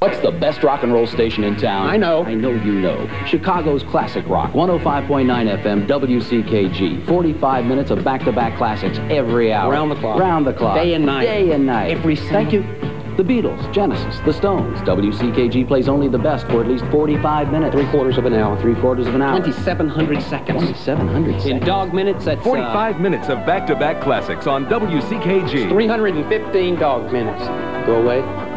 What's the best rock and roll station in town? I know. I know you know. Chicago's Classic Rock, 105.9 FM, WCKG. 45 minutes of back-to-back classics every hour. Round the clock. Round the clock. Day and night. Day and night. Every Thank you. The Beatles, Genesis, The Stones. WCKG plays only the best for at least 45 minutes. Three quarters of an hour. Three quarters of an hour. 2,700 seconds. 2,700 In dog minutes, that's uh, 45 minutes of back-to-back classics on WCKG. 315 dog minutes. Go away.